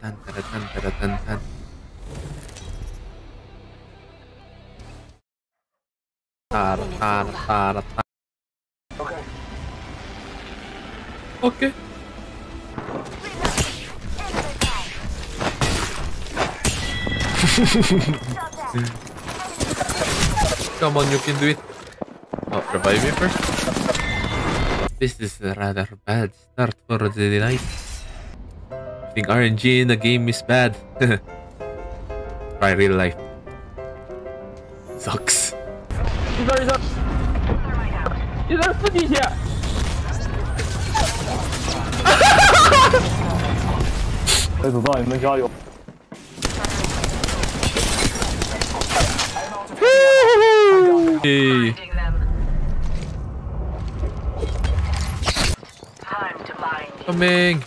tan, tara, tan, tara, tan, tan. Tara, tara, tara, tara. Okay. Okay. Come on, you can do it. Oh, revive me first. This is a rather bad start for the night. I think RNG in the game is bad. Try real life. Sucks. 一边一边，一边死地铁。被子弹，你们加油！ Hey. Finding them. Time to bind. Coming.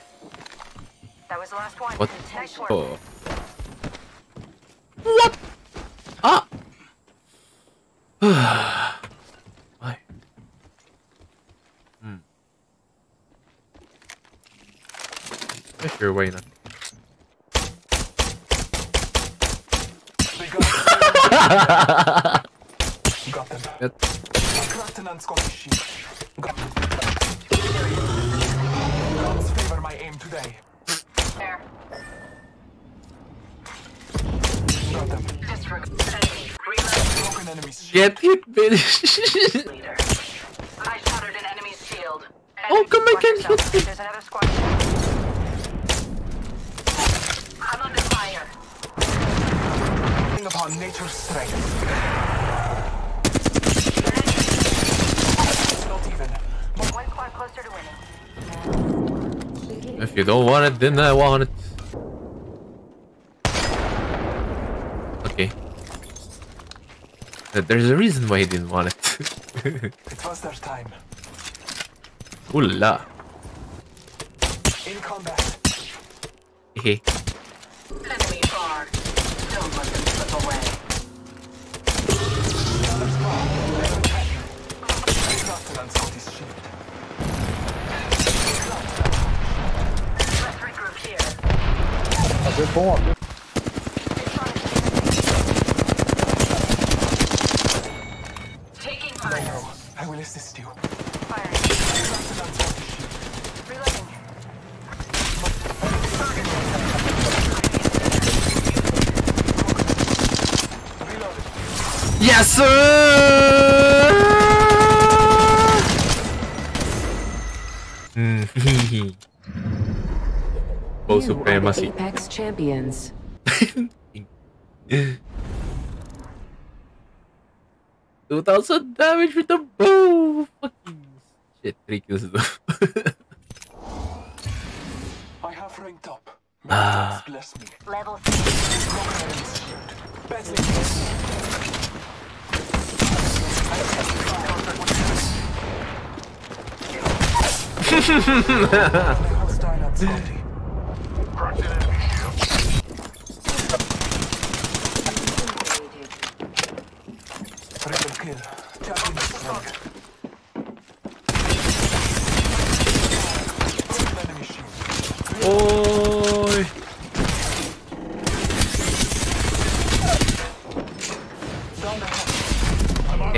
What? Nice work. Oh. What? Ah. Why? Hmm. Yeah, Sure, why not? They got Got them. Yep. Cracked an Scottish sheep. Got Gods favor my aim today. Them. Disregard. Enemy. Reload. Broken enemy's. Get hit, bitch. I shattered an enemy's shield. Oh, come watch again. There's another squad. I'm under fire. Upon nature's strength. Not even. One squad closer to winning. if you don't want it, then I want it. Okay. Uh, There's a reason why he didn't want it. It was their time. Ooh la. In combat. Hehe. Enemy far. Don't let them slip away. Another squad. Shield. Reloading. Reloaded. Yes, sir! Hmm. Full You are supremacy. Apex champions. Two thousand damage with the bow. Fucking shit, three kills though. I have ranked up. My Ah. gods bless me. Level Broken enemy's shield. Battling close. Hostile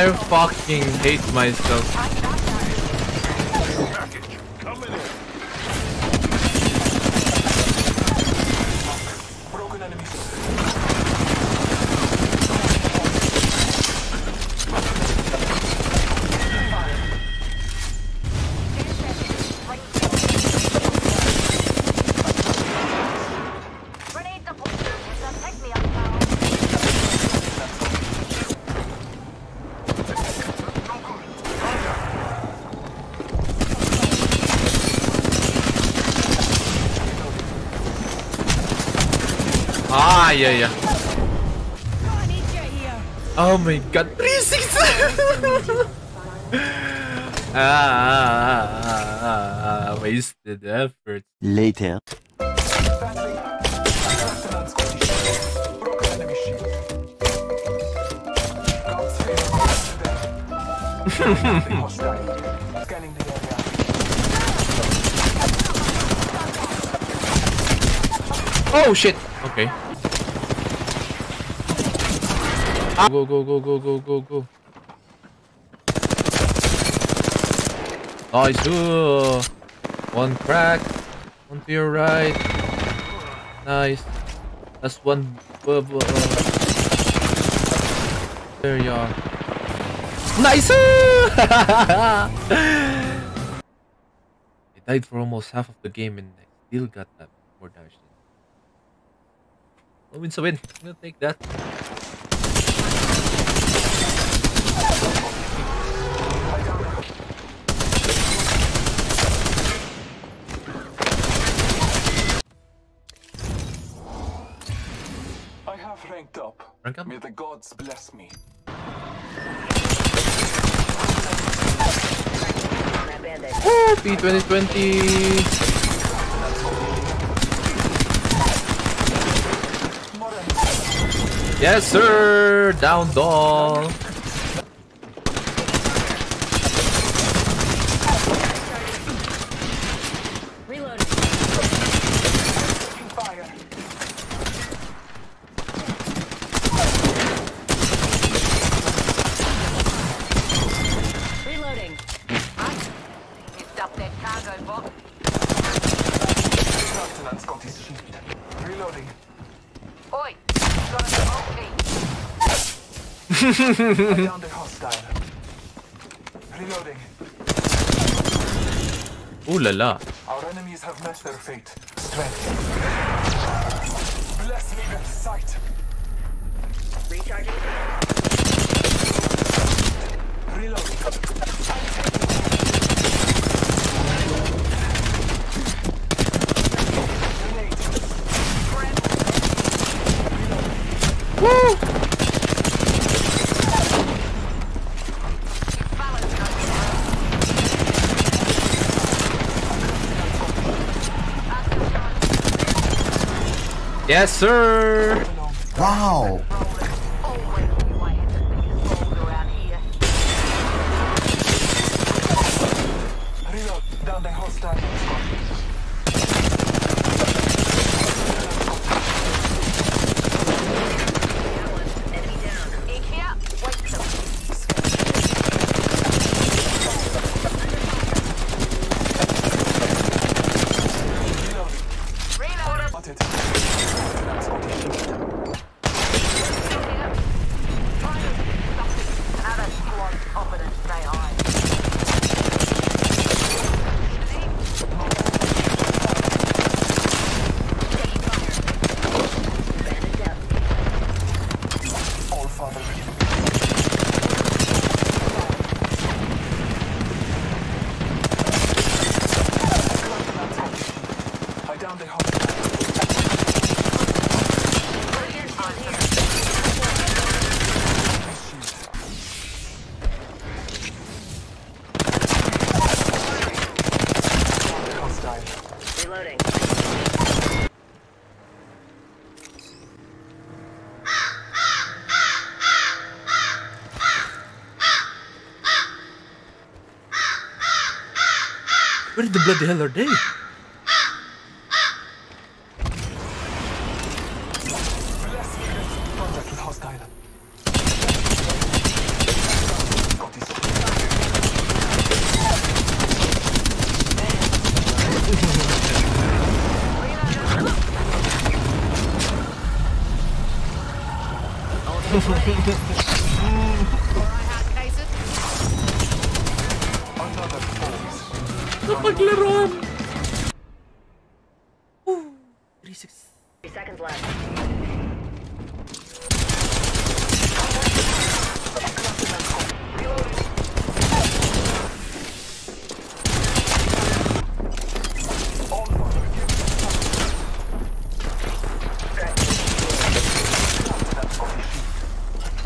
I fucking hate myself. Yeah, yeah. I need you here. Oh my god, 360! ah, ah, ah, ah, ah, wasted effort. Later. Battling. Lieutenant's condition. Broken enemy shield. Got three of them. Nothing hostile. Scanning the area. Oh shit! Okay. Ah. Go, go, go, go, go, go, go. Nice. Ooh. One crack. One to your right. Nice. That's one. There you are. Nice! I died for almost half of the game and I still got that more damage. A win's a win. I'm gonna take that. I have ranked up. Rank up? May the gods bless me. Woo! P2020! Yes, sir! Down doll! Reloading. Fire. Reloading. You stopped that cargo bot. Lieutenant's got his shield. Reloading. Oi, got a smoke key. I downed a hostile. Reloading. Ooh la la. Our enemies have met their fate. Strength. Bless me with sight. Recharging. Reloading. Grenade. Yes, sir! Wow. Always knew I had the biggest balls around here. Reload. Down the hostile. Enemy down. In here. Wait till. Reload. Got it. Another squad confident stay high. Allfather. I downed a hostile. Hostile. Reloading. Where the bloody hell are they? Napaglaruan! Ooh, 360. Three seconds left.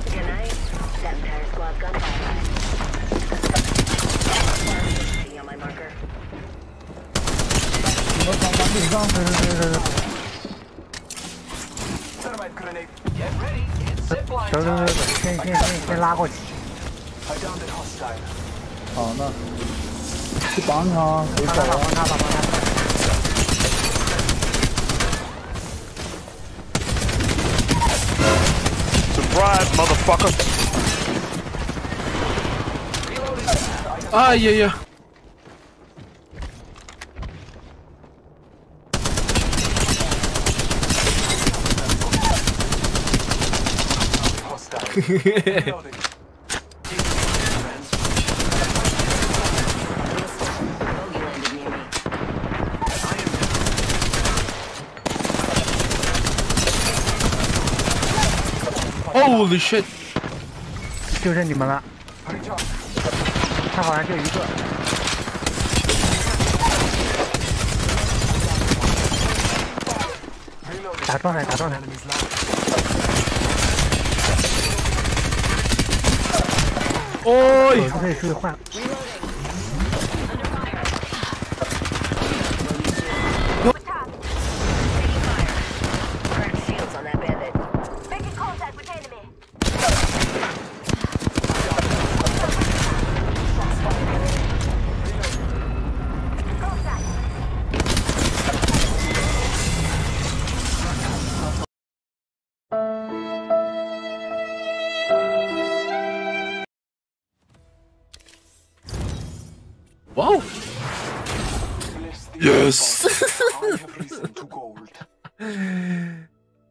Good night. That entire squad's gone 走走走，先先先先拉过去。好，那去帮他，可以吧？Surprise motherfucker！哎呀呀！Holy shit！就剩你们了，他好像就一个。打状态，打状态。哦，也可以可以换。Wow! Yes.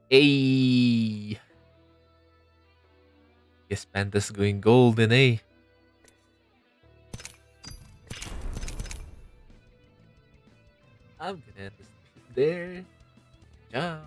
Hey! Guess Panda's going golden, eh? I'm gonna end this there. Ciao.